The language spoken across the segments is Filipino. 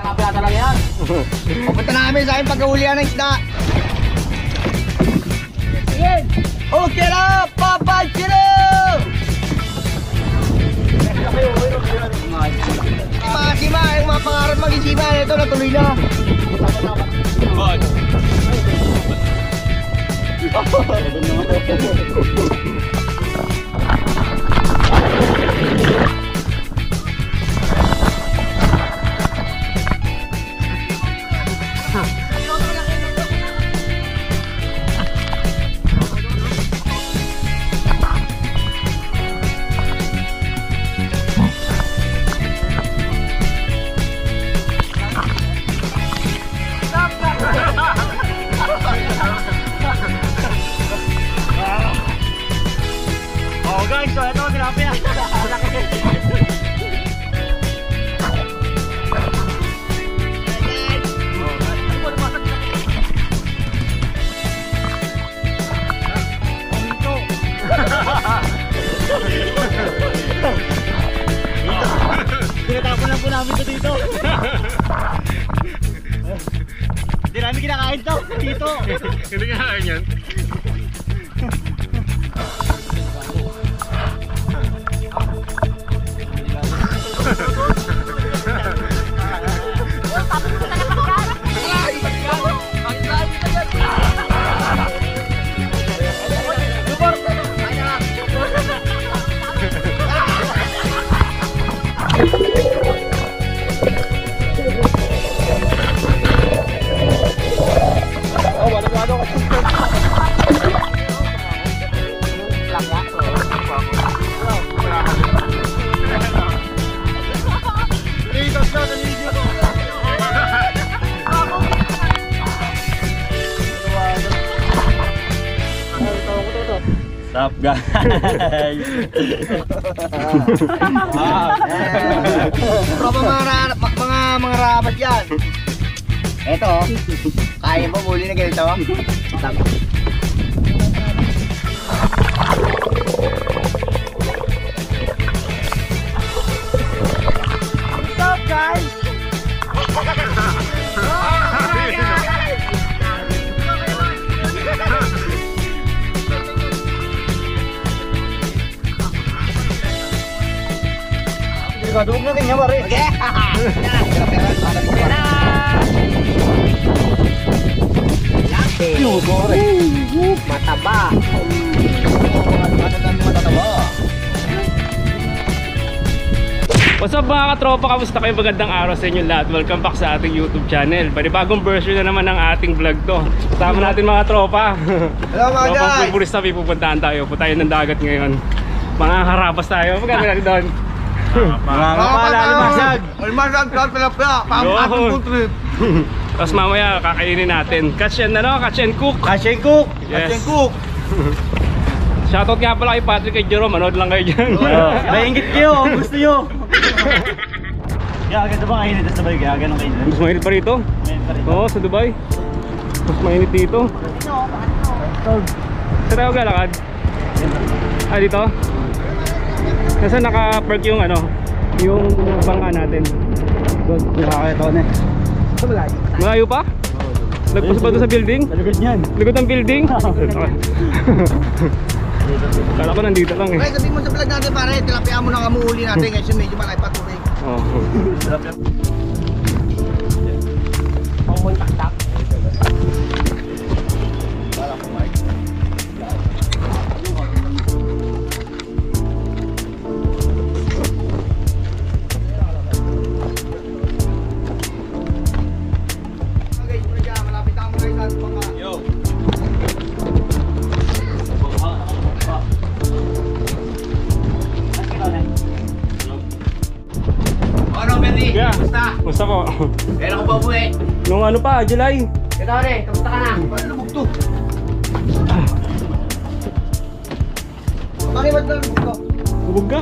Kapya talaga yan. Pupunta namin sa aking pagkahulihan ng isda. Sige. Okay na, Papa Chiro! Mga sima, yung mga pangarap mag-isipan, ito natuloy na. Oh namin ito dito. Hindi namin kinakain to dito. Hindi ka kaya yan. Sup guys? Tropa mga, ra- ma- mga, mga rabat yan. Oh. kaya mo muli na ganito. Kanya pare. Okay. Mataba. What's up mga katropa? Kamusta kayo? Magandang araw sa inyo lahat. Welcome back sa ating YouTube channel. Panibagong version na naman ng ating vlog to. Kasama natin mga tropa. Hello mga guys. pupurista, pupuntahan tayo. Puntayan ng dagat ngayon. Mga harapas tayo. Natin doon. Mga kapala lumasag. Almasag sa tilapia. Pang ating food trip. Tapos mamaya kakainin natin. Catch and ano? Catch and cook. Kashen cook. Yes. Cook. Shoutout nga pala kay Patrick kay Jerome. Manood lang kayo dyan. Maingit kayo, gusto nyo. Kaya ganda ba kainit sa sabay? Kaya ganun kainit. Mas mainit pa rito. Ngayon pa rin. Oo, sa Dubai. Mas mainit dito. Saan tayo galakad? Ah, dito? Nasaan naka-park yung ano? Yung bangka natin? Doon, nakakita ko na. Malayo pa? Lagpas ba doon sa building? Talugod niyan. Likod ng building? Kala ko nandito lang eh. Okay, sabihin mo sa vlog natin pare, tilapia mo na kamuuli natin kasi medyo malay pa tubig. Oh. Okay, Gusto po. Kailan ko ba umuwi? Nung ano pa, July. Ito rin, kamusta ka na? Paano lumugto? Bakit ba't na lumugto? Hubog ka.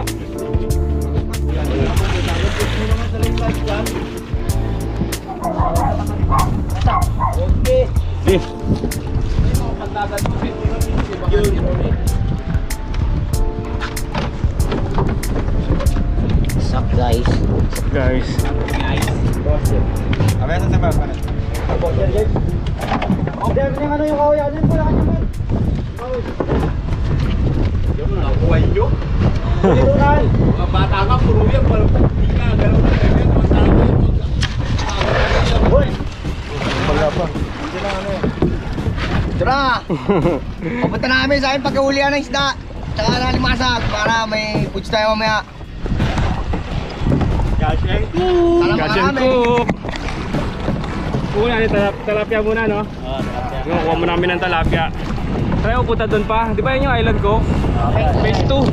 Okay. Eh, Sup guys? guys. Abaya sa sabab ka na. Oh, dami yung ano yung kawayan yan. Wala ka niya man. Yung nakuha nyo. Na. Mga bata nga, puro yan. Parang hindi ka, gano'n na. Ganyan, mga tao yan. Hoy! Tara! Papunta namin sa akin pagkahulihan ng isda. Tsaka ng limasag para may foods tayo mamaya. Gasheng. Sana Gotcha makarami. cook. Una, ni talap talapia muna, no? Oh, tilapia. Yung kuha mo namin ng talapia. Tayo punta doon pa. Di ba yun yung island ko? Phase 2.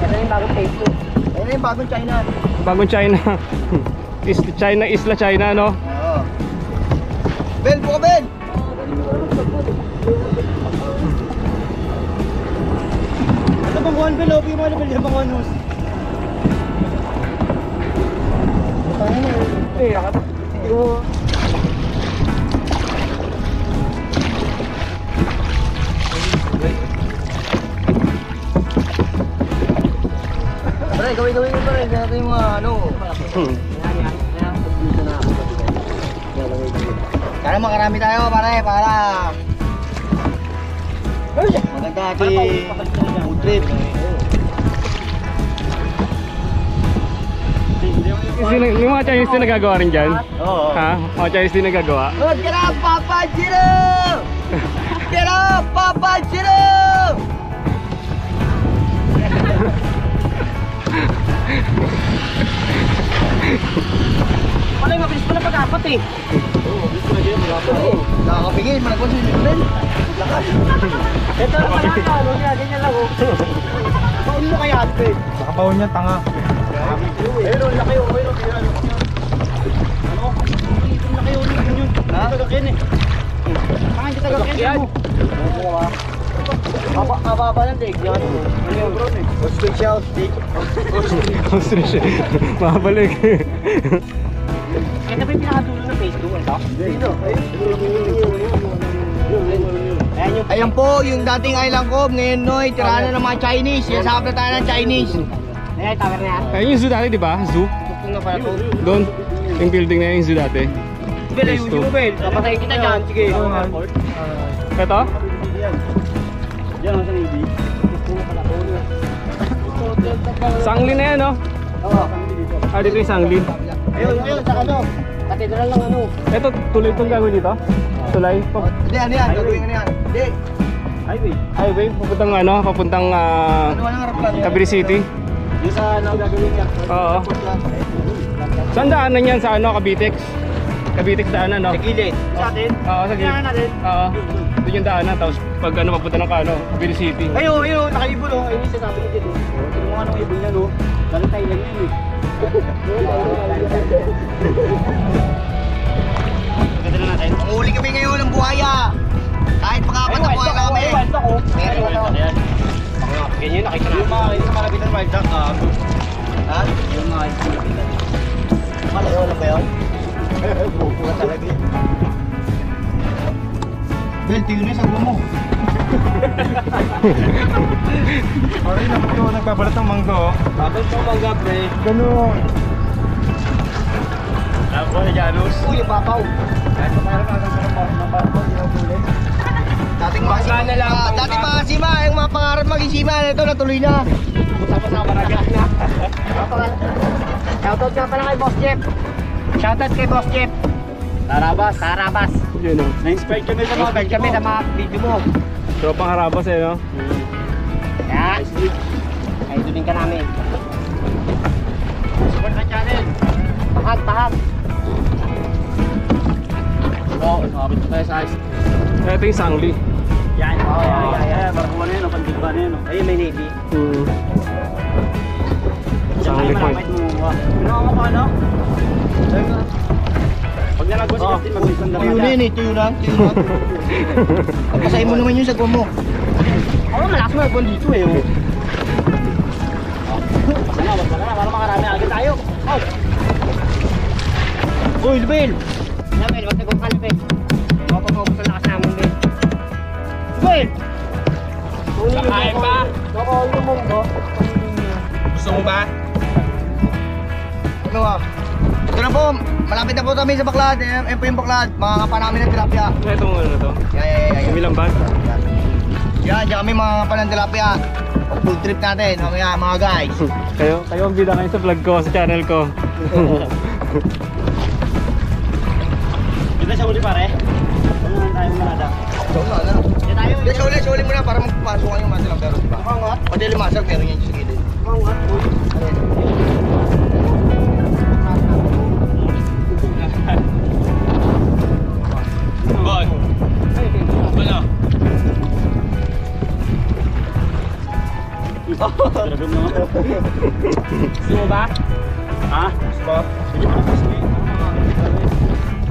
Ito yung bagong phase 2. Ito yung bagong China. Bagong China. Is China, Isla China, no? Oo. Ben, buka Ben! Ano bang one below? Yung mga level yung mga Pare, gawin-gawin mo pare. Natin yung mga ano. Makarami tayo pare. Yung, sina- yung mga Chinese din nagagawa rin dyan? Oo. Ha? Mga Chinese din nagagawa? Oh, get up, Papa Jiro! Get up, Papa Jiro! Pala yung mabilis pala pag-apat eh. Nakakapigil, malagwan sa Ben. Ito na pala ano niya, ganyan lang oh. Paun mo kaya, Ben? Nakapaun niya, tanga. Meron, laki oh, meron. Ano? Ang laki oh, yun yun. Ha? Tagakin eh. Tanga, hindi tagakin mo. Baba, kababa ng leg. Yan. Ano yung bro eh? Special steak. Construction. Mabalik. Ito ba yung pinakadulo ng 2? Ito? Dito. Ayan po, yung dating Island Cove, ngayon Noy, tirahan na ng mga Chinese. Siyasakap na tayo ng Chinese. Ayan, tower na yan. Ayun yung zoo dati, di ba? Zoo? Kung nga pala po. Doon. Yung building na yun, yung zoo dati. Bel, ayun yung Bel. Kapatay kita dyan. Sige. Ito? Diyan ako sa Navy. Sangli na yan, no? Oo. Ah, dito yung sangli. Ayun, ayun, sa ano? Katedral lang ano. Ito, tuloy itong gagawin dito? Tulay? Pa- Hindi, ano yan? Gagawin na yan. Hindi. Highway. highway, papuntang ano, papuntang ah, Ano? Cavite City. Yung sa ano gagawin niya. Oo. Saan daanan yan sa ano, Cavitex? Cavitex daanan, no? Sa gilid. Sa atin? Oo, sa Kailangan gilid. natin. Oo. Doon yung daanan, tapos pag ano, papunta ng ano, Cavite City. Ayun, ayun, nakaibon oh. Ayun sinasabi niya dito. Tingnan mo nga nung niya no. Galing Thailand yan eh. Ganda na natin. Uli kami ngayon ng buhaya. Kahit makapat na buhaya kami. Wild duck oh. Meron ito. Ganyan, nakita na. Yung mga, yung malapitan wild duck ah. Ha? Yung mga malapitan. Malayo lang ba yun? Buko ka talaga eh. Bel, tingin na sa ulo mo. Sorry na ito, nagbabalat ng mangga oh. Tapos mo mangga pre. Ganun. Ako ni Janus. Uy, yung papaw. Kahit pa parang nakasang ng parang ng parang ginaguli. Dating mga Baka na lang, Ah, baka. Dating mga sima, yung mga pangarap maging sima, ito natuloy na. Sama-sama na na. Shoutout nga pala kay Boss Jeff. Shoutout kay Boss Jeff. Tarabas. Tarabas. Yun, no? Na-inspired kami sa mga kami sa mga video mo. Tropang harabas eh, no? Kaya, ay din ka namin. Support sa channel. Pahat, pahat. Oo, oh, sabit na tayo sa ice. Ito yung sangli. Oo, na yun, oh, pandigba na yun. oh. Ayun, may navy. Hmm. Diyan kayo malapit mo. Ano ako pa, ano? Pag nalagwa si Justin, mag-isang Tuyo na yun eh, tuyo lang, tuyo lang. Pagpasahin mo naman yun sa guwan mo. Ako malakas mo nagbuwan dito eh. Oh. Basta na, basta na, para makarami agad tayo. Oh. Uy, Lubel! Lubel, wag nagong kalpe. Malapit na po kami sa Baklad. Ayan ayan po yung Baklad. Mga kapa namin ng tilapia. Ito mo ano to? Yan, yan, yan, yan. Kumilang bag? Yan, yan kami mga kapa ng tilapia. Full trip natin, mamaya mga guys. Kayo, kayo ang bida kayo sa vlog ko, sa channel ko. Dito sa uli pare. Ano na tayo manada? So, na, na. Dito tayo. Uli, sa uli muna para magpapasok yung mga tilapia. Diba? Nga. Pwede limasag, meron yan sa gilid. Oo nga. Grabe. Gusto mo ba? Ha? Gusto mo? Sige pa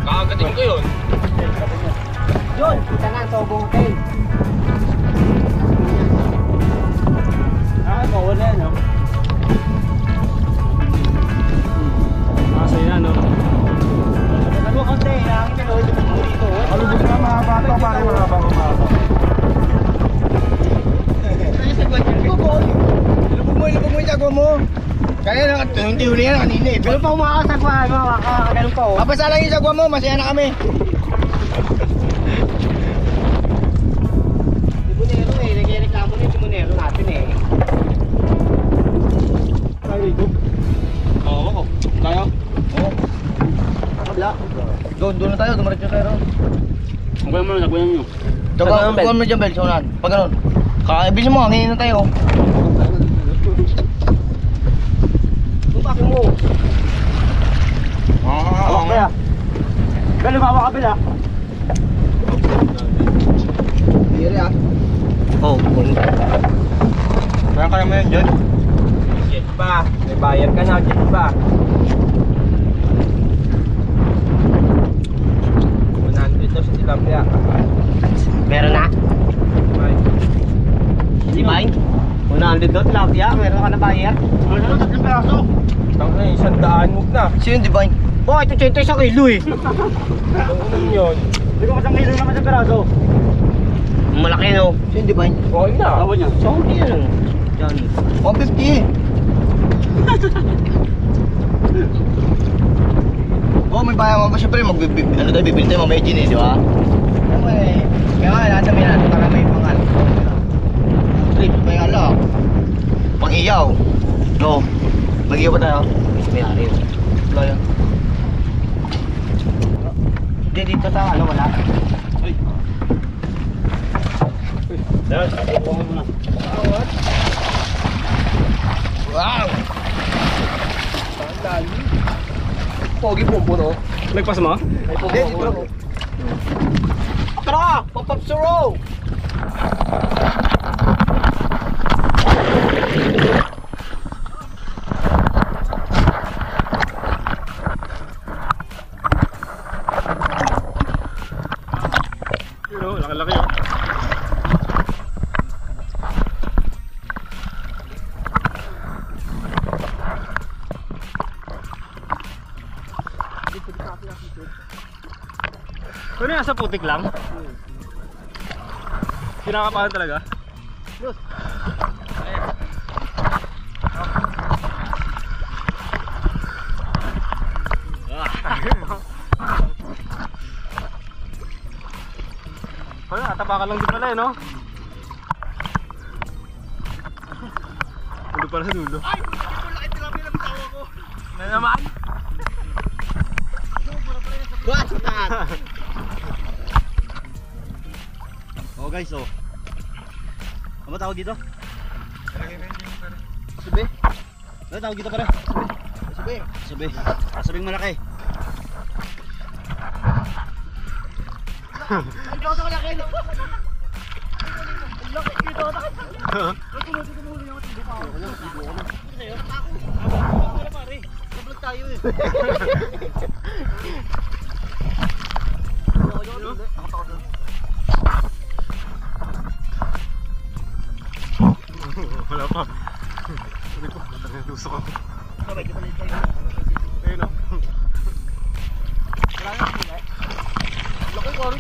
Kakagating ko yun. Yun, kita na ang sobong kayo. Ah, bawal na yan, no? Masaya na, no? Ano konti, ang pinod, yung ilubog mo yung. Kaya na, hindi huli yan kanina eh. Pero pa umakasagwa, makakaganon pa, oh. Papasa lang yung jagwa mo, masaya na kami. Timonero eh, nagreklamo na yung timonero natin eh. Tayo dito. Oo, tayo. Oo. Wala. Doon, doon na tayo, dumarit tayo ron. Huwag mo na, nagwayan nyo. Kuha mo dyan, Bel, sa unan. Pag ganun. Kakaibisin mo, hangin na tayo. Tumpakin mo. Hawak kaya. Bel, lumawak ka, Bel, ah. Diri ah. Oh, Kaya kaya mo yan dyan? Get pa. May bayad ka na, get pa. 100 daw sa tilapia. Meron na? Hindi ba? 100 daw tilapia, meron ka na bayad? Ano na, tatlong peraso. Tang na, isang daan move na. Sino yung divine? Bakit ito 80 sa kilo eh? Ang unang yun. Hindi ko kasang kilo naman sa peraso. Malaki no. Sino yung divine? Okay na. Tawa niya. So, hindi yan. Yan. 150 eh. oh, may bayan mo ba? Siyempre, magbibib, ano tayo, bibili tayo mamaya gin eh, di ba? Ano eh, kaya nga, lahat namin natin para may pangal. Trip, may ala. Pang iyaw. No. Mag-iyaw pa tayo. May ari. Wala yan. Hindi dito sa ano, wala. Yes, ako mo muna. Wow! Pogi po no? Nagpas mo? Hindi, dito lang. Tara! Pop-up sa row! Yun o, laki-laki oh. Ano yan, sa putik lang? Kinakapahan talaga? Wala, tapakan lang din pala eh, no? Ulo pala sa dulo. Ay! Guys, oh. Ano tawag dito? Sabi? Ano tawag dito pare? Sabi? Sabi. Ah, sabing malaki. Wala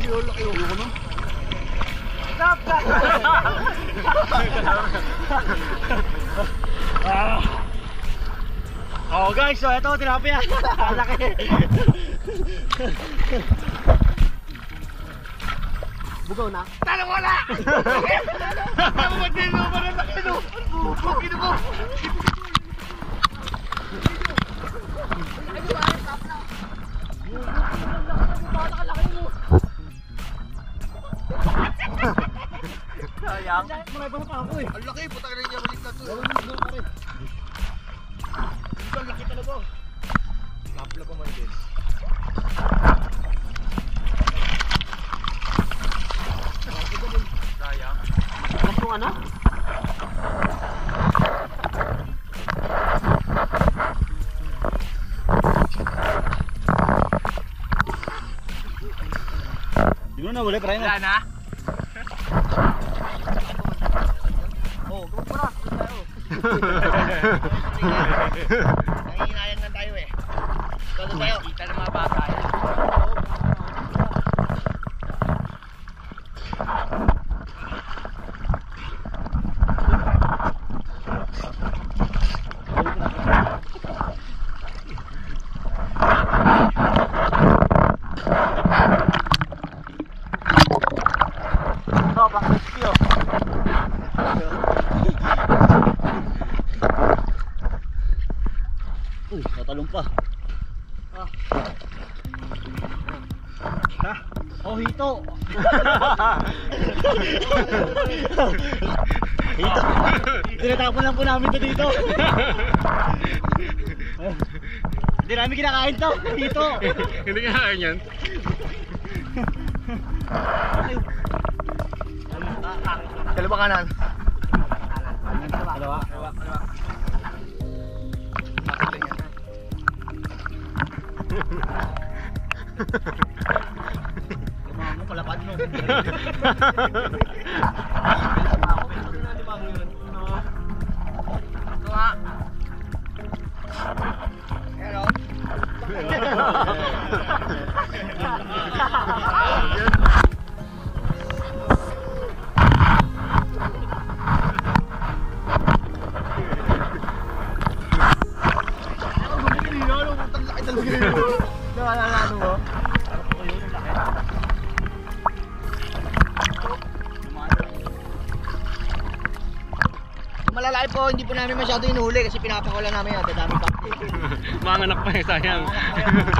yun, laki yun. Ano? Ah. Oh guys, so ito tilapia. Laki. Bugaw na. Talo na! Talo mo din mo ba na sakino? Sakino mo! Sayang. Marami pa ako eh. Ang laki, puta rin niya balik na to. Ang laki talaga. Kapla pa man din. Gusto ano? Di mo na wala pre. Wala na. Oh, go mo na. Nangihinayan lang tayo eh. Todo tayo. Kita ng mga bata. Sobrang crispy oh. Uy, natalong pa. Ah. Ha? Oh, hito. hito. Namin to dito. Hindi namin kinakain to. Hito. Hindi ka kaya yan. Kaliwa kanan. Inuhuli kasi pinapakulan namin yan. Dadami pa. Mga anak pa eh, sayang.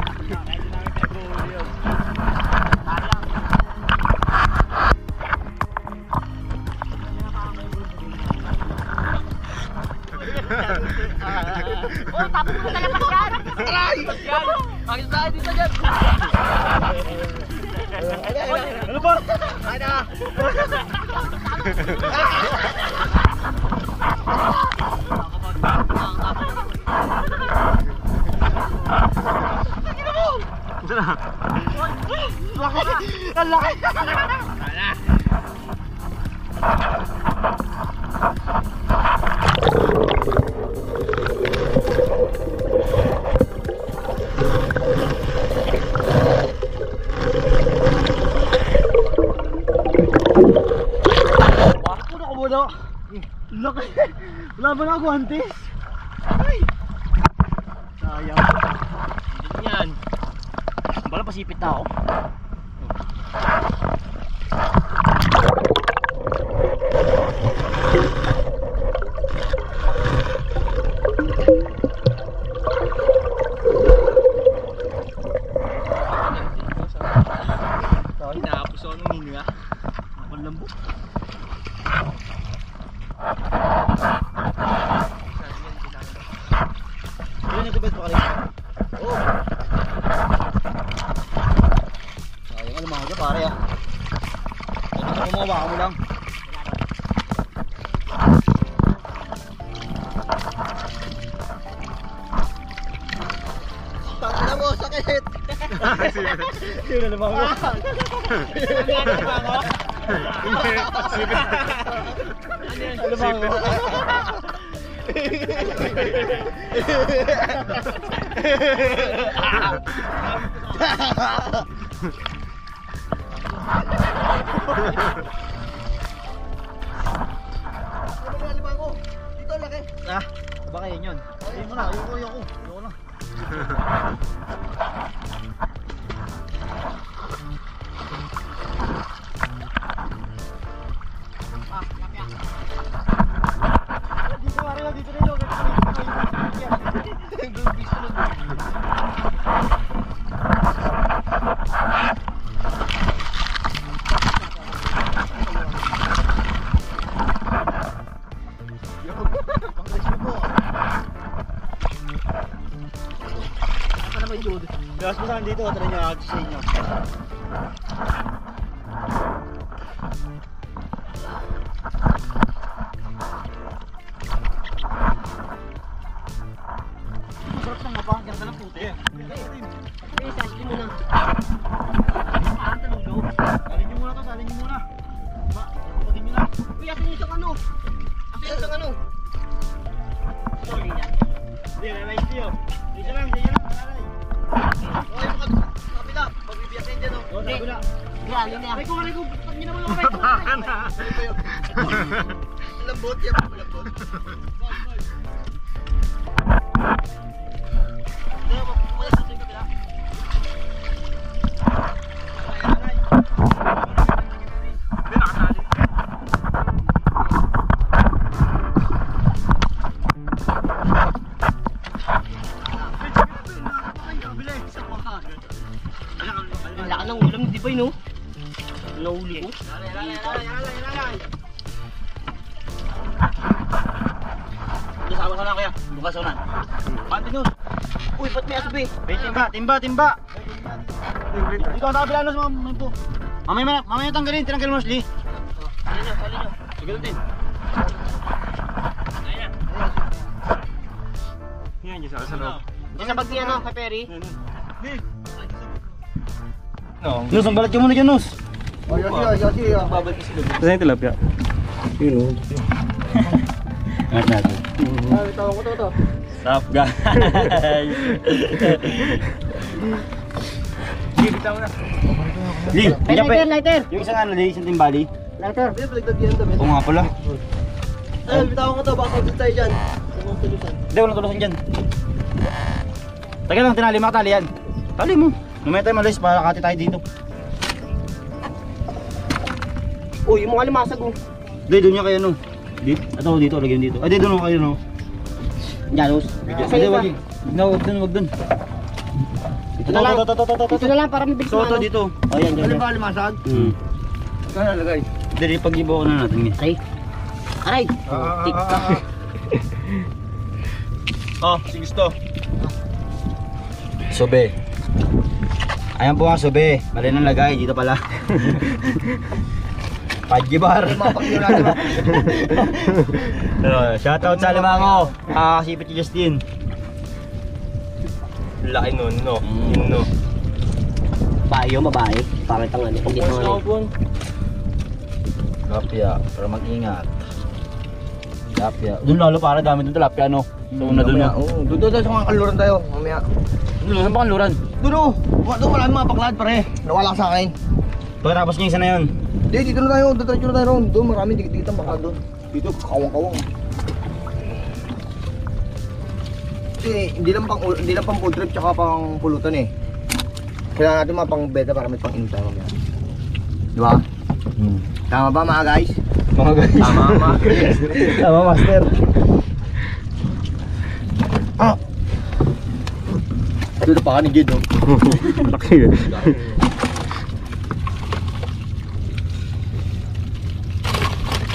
Laki! Wala ba na ako antes? Sayang. Yan. Bala pasipit na ako. Ah, Baka yun yun. Ayun mo na, ayoko, ayoko. Ayoko na. Hindi, nalay siyo. Dito lang, dito lang. Nalay. Okay, mga kapila. Pagbibiyakin dyan, oh. O, sa kabila. Grabe na. Aray ko, aray ko. Pag nyo naman ako, aray ko. Baka na. Lambot yan, lambot. Timba, timba, timba. Dito ang kabila na sa mga ito. Mamaya, mamaya tanggalin, tinanggalin mo, Ashley. Sali nyo, sali nyo. Sige din. Yan, dyan sa loob. Diyan sa bag niya, no, kay Perry. Nus, ang balat yung muna dyan, Nus. Oh, yosi, oh, yosi, oh. Saan yung tilapia? Yun o. Angat natin. Ah, tawag ko to, to. Stop, guys. Sige, bitaw na. Yan pa- lighter, lighter. Yung isang ano, isang timbali. Lighter. Hindi, paligtad dami. Oo nga pala. Ay, bitawan ko to, baka pagod tayo dyan. Tulusan. Hindi, walang tulusan dyan. Teka lang, tinali mo tali yan. Tali mo. Mamaya tayo malis, makakati tayo dito. Uy, yung mga limasag, oh. Hindi, doon niya kayo, no. Dito, ito, dito, lagyan dito. Ay, dito, no, kayo, no. Janos. Hindi, wag yun. No, wag dun, wag dun. Ito na lang. Ito, ito, ito, ito, Dito na lang, para mabilis So, ito ano. dito. Oh, yan, yan, Alin yan. ba, limasag? Hmm. Kaya nalagay. Dali, pag-ibaw ko na natin, eh. Aray. Aray. Tik. Oh, si gusto. Sobe. Ayan po ang sobe. Mali nang lagay, dito pala. Pajibar. Shoutout sa Limango. Kakakasipit ni Justin. Laki nun, no? Mm. Yun, no? Bayo, mabae. Pangit ang ano. Hindi ang ano. Tilapia, para mag-ingat. Tilapia. Doon lalo para dami doon tilapia, no? So, na doon oo. Doon doon sa mga kaluran tayo, mamaya. Doon, saan pa kanluran? Doon oh, Wa- doon marami mga baklad pare. Nawala sa akin. Pagkatapos niya isa na yun. Hindi, dito na tayo, dito na tayo ron. Doon marami dikit-dikit ang baklad doon. Dito, kawang-kawang. Kasi hindi lang pang hindi lang pang food trip tsaka pang pulutan eh. Kailangan natin mga pang beta para may pang inom tayo mamaya. Di ba? Hmm. Tama ba mga guys? Mga guys. Tama mga Tama, master. Ah! Dito pa ka ni Jid oh. Laki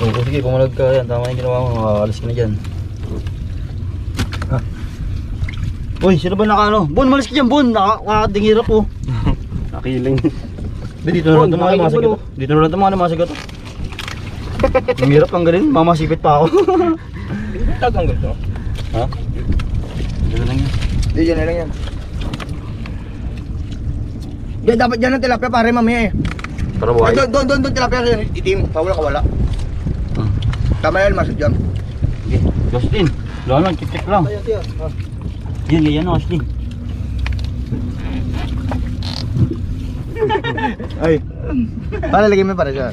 Oh, sige, pumalag ka yan. Tama yung ginawa mo. Makakalis ka na dyan. Ah. Uy, sino ba naka ano? Bon, malis ka dyan, Bon. Nakakadingirap po. Nakiling. Di, dito na lang ito mga limasag ito. Dito na lang ito mga limasag ito. Ang hirap ang galing. Mamasipit pa ako. Tagang ganito. ha? Dito na lang yan. Hindi, dyan na lang yan. Diyan, dapat dyan ang tilapia pare mamaya eh. Para Ay, buhay. doon, doon, doon, doon, tilapia. Itim, pawala ka wala. Ah. Tama yan, masuk dyan. Sige, Justin. Wala lang, check-check lang. Ayan, tiyan. Ah. Yan, Justin. Ay. Para lagay mo para siya.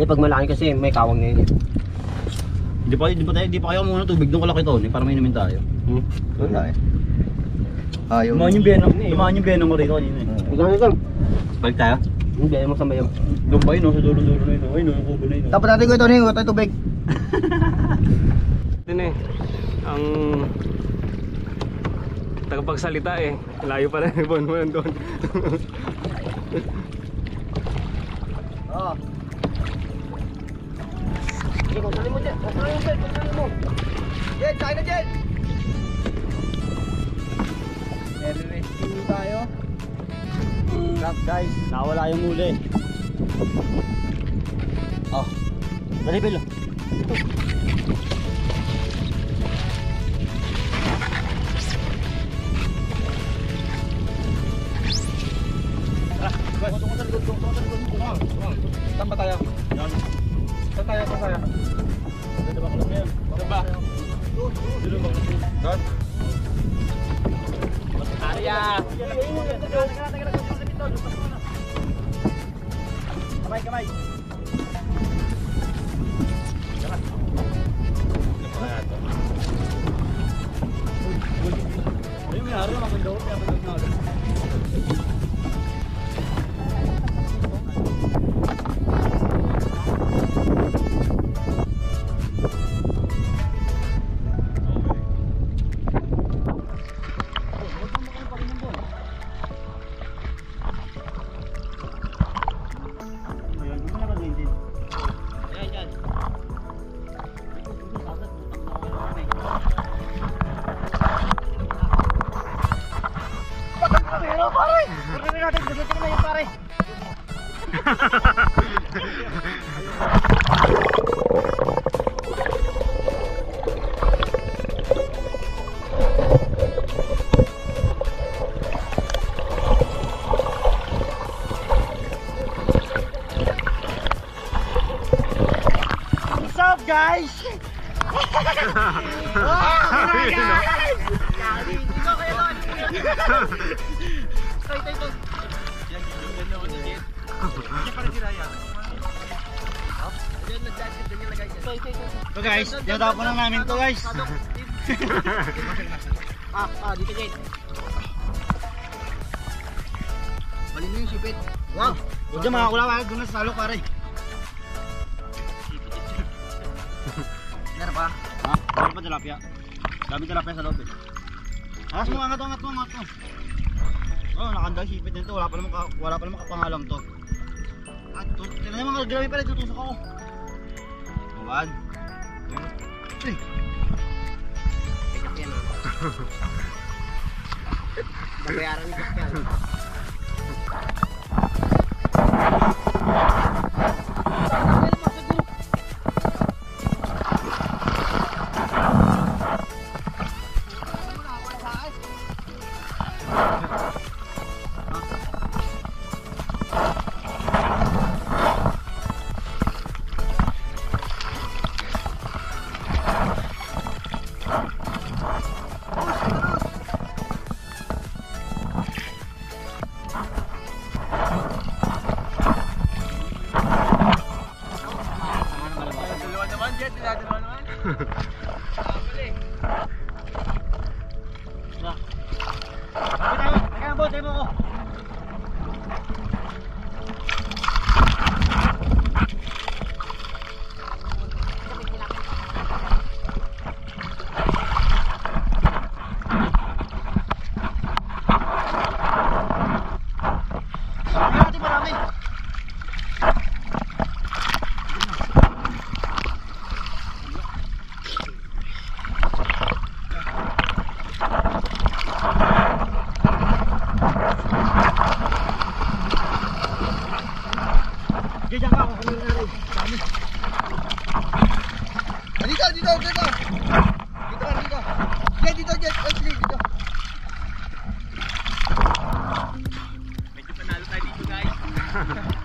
Eh, pag malaki kasi, may kawang na yun. eh. Di pa, di pa tayo, di pa kayo muna tubig doon kalaki to, para may inumin tayo. Wala eh. Ayaw. Dumaan yung biyeno, dumaan yung biyeno mo rito kanina eh. Ikaw, ikaw. Balik tayo? Hindi, ayaw mo sa mayo. Doon ba yun, no? sa dulo-dulo na yun, oh. ayun, no, yung kubo na yun. oh. Dapat natin ko ito rin, ito tubig. Din eh. Ang tagapagsalita eh. Layo pa rin yung mo nandun. Oo. Sige, kontrolin mo dyan. Kontrolin mo dyan. Kontrolin mo. Jen, kain na Jen! Nare-rescue tayo. Stop guys, nawala yung muli. Oh, dali Bilo. Saan What's up, guys? So guys, tinatapon lang namin to guys. Ah, ah, dito Jade. Bali mo yung sipit. Wow! Huwag dyan mga kulawa, doon na sa salok pare. Pa tilapia. Dami tilapia sa loob eh. Ah, mo angat angat mo angat mo. Oh, nakanda sipit din to. Wala pa naman ka, wala pa naman kapangalang to. At to, tingnan naman mga grabe pala tutusok ako. Kajak yan, ah. Babayaran ni Jack Ha ha ha.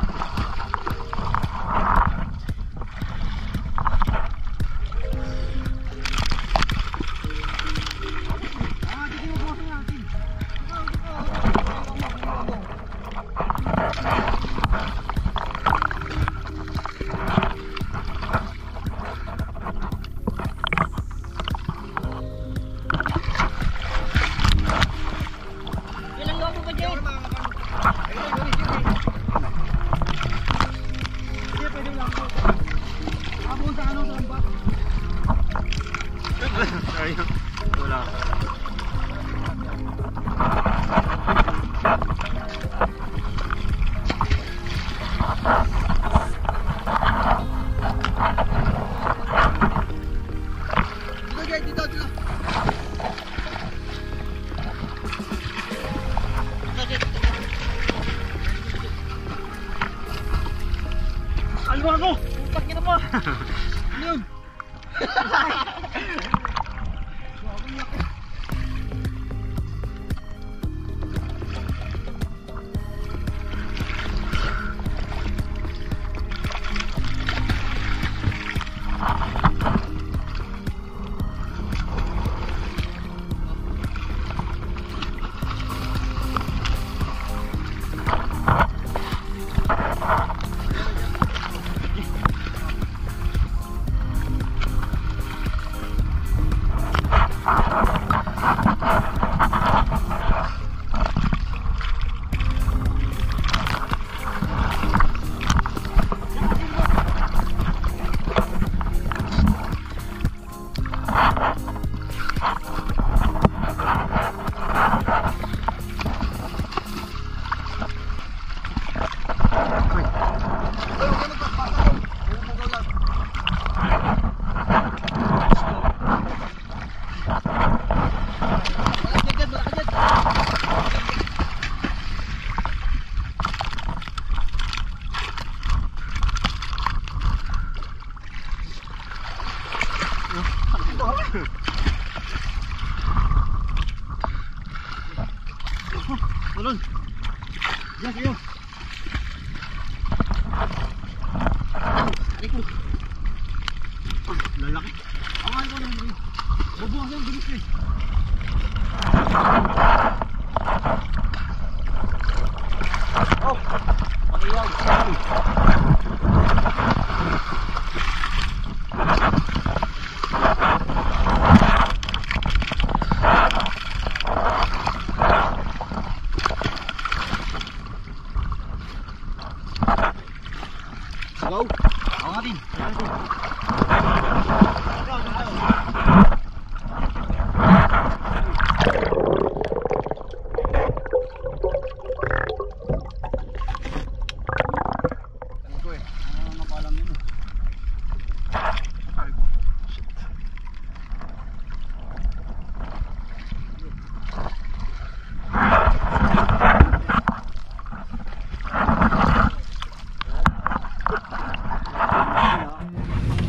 Tulun. Diyan kayo. Iko. Ah, lalaki. Awan ko lang. Bubuhas yung bilis eh. Oh. Ako nga din.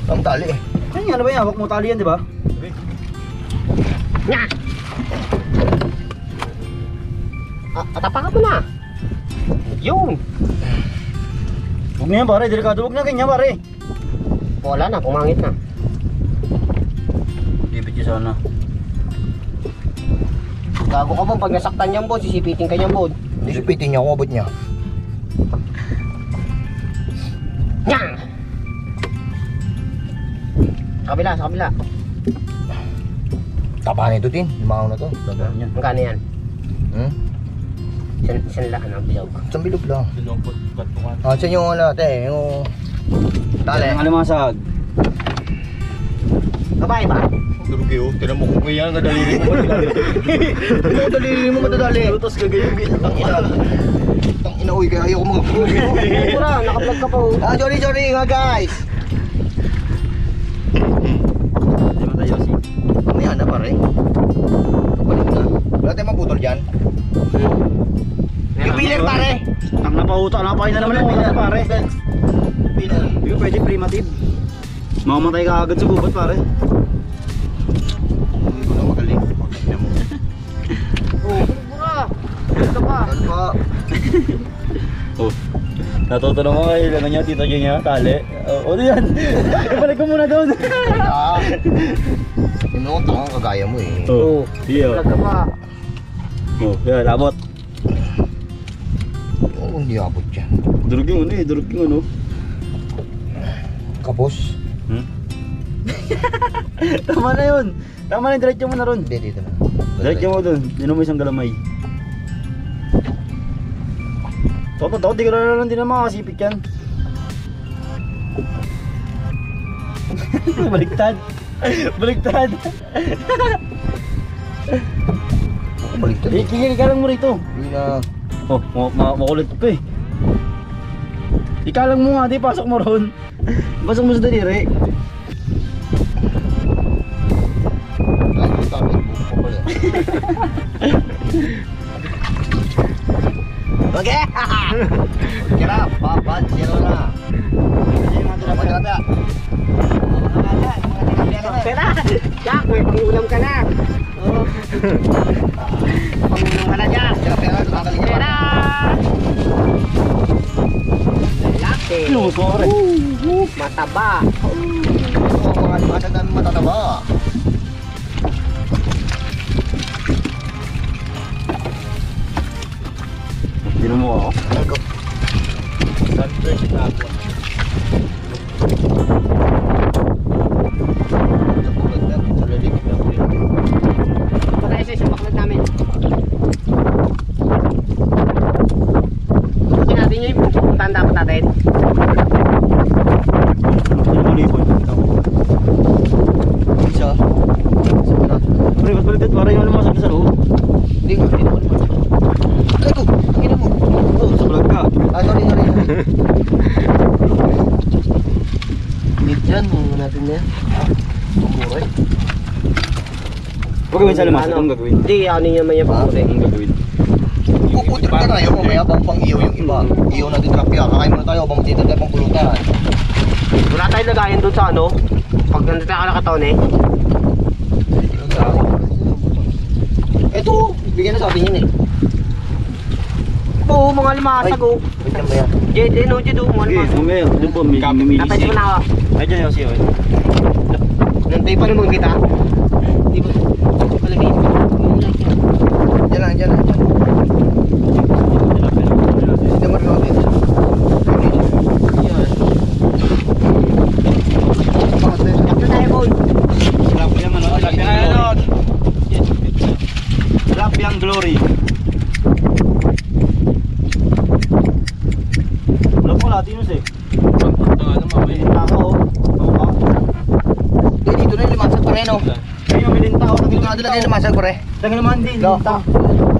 Ang tali eh. Ay, ba yan? Hawak mo tali yan, di ba? Ah, atapakan mo na. Yun. Huwag na yan, pare. Delikado. Huwag na ganyan, pare. Wala na, pumangit na. Libit niya sana. Gago ka ba pag nasaktan niyan, bod, sisipitin ka niyan, bod. Disipitin niya ako, abot niya. Sa kabila, sa kabila. Taba nito din. Limangaw na to. Dagan niya. Magkano yan? Hmm? San, san laan ang bilog? Isang bilog lang. Sinumpot, batungan. Ah, saan yung ano, te? Yung... Tali. Ang alimasag. Babae ba? Durugi oh. Tinan mo kung kaya nadalili mo. Ano dalili mo madadali? Lutos gagayong Tang ina. Tang ina, uy. Kaya ayoko mga Pura, nakablog ka pa, oh. Ah, sorry, sorry nga guys. Ang napauta, napain na naman yung pilar, pare. Hindi ko pwede primitive. Mamamatay ka agad sa gubat, pare. Hindi ko na magaling. Tingnan mo. Oh, pura. Ito pa. Ano pa? Oh. Natuto na mga kailangan niya, tito niya niya, tali. Oh, ano yan? Ibalik ko muna doon. Ah. Yung mga tangang kagaya mo eh. Oh, iya. Vlog ka pa. Oh, yan, labot. Hindi abot dyan. Durog yung ano eh, durog yung ano. Kapos. Hmm? Tama na yun. Tama na, diretso mo na ron. Hindi, dito na. Diretso mo doon. Yun mo isang galamay. Toto, toto, di na lang din na makakasipit yan. Baliktad. Baliktad. Eh, kikil ka lang mo rito. Hindi na. Oh, ma ma makulit pa eh. Ikalang mo nga, di pasok mo ron. Pasok mo sa daliri. Okay! Kira, papat, zero na. Pera! Jack, may pangulam ka na. Oh. pangulam ka na, Jack. Kira pera, nakakaling ka Pera! Lalaki. Ano ko rin? Mataba. Oo, mga limasag namin matataba. Sino mo ako? Nagko. Ito tayo sa isang baklat namin. Gusto natin yung pupuntahan dapat natin. Sino mo lipon? Isa. Pre, ba't baliktad? Para yung lumasag sa loob. Hindi ko, hindi ko naman. Aray ko, tangina mo. Oh, sa vlog ka. Ah, sorry, sorry. Need dyan, mga natin yan. Pumura eh. Huwag gawin sa lumasag. Anong gagawin? Hindi, ano yung may panguri. Anong gagawin? Puputik ka tayo, mamaya bang pang iyo yung iba. Iyo natin trapya, kakain muna tayo, bang dito tayo pang pulutan. Wala tayong lagayan doon sa ano. Pag nandito ka nakataon eh. Ito, bigyan na sa atin yun eh. Oo, mga limasag oh. Wait lang ba yan? Jed, eh no, Jed oh, mga limasag. mamaya. Doon po, may Tapos lumilisik. mo na ako. Ay, dyan yung siyo. Nantay pa naman kita. Lang, diyan lang. Tangin naman din. Linta.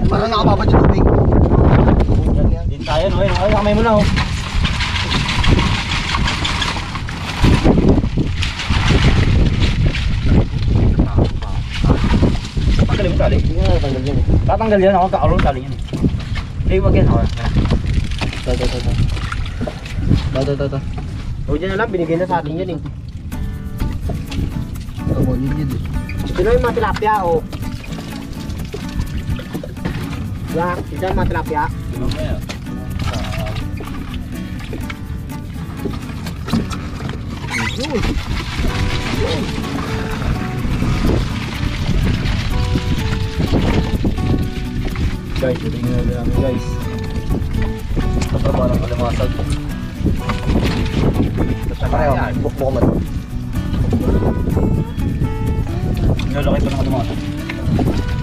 Parang nakababad yung tubig. Din tayo no. Ay kamay mo na oh. Tali. Nga natanggal yan eh. Tatanggal yan ako, kakaroon tali yan eh. Hindi, wag yan. Oh, Ito, ito, ito. Ito, ito, ito, ito. O, dyan na lang, binigay na sa atin yan eh. Ito mo, yun yun eh. Sino yung mga tilapia, oh. Jack, ito yung mga tilapia. Guys, tingnan na namin guys. Ito pa parang kalimasag. Pareho, bukbuk mo. Lalaki pa ng kalimasag.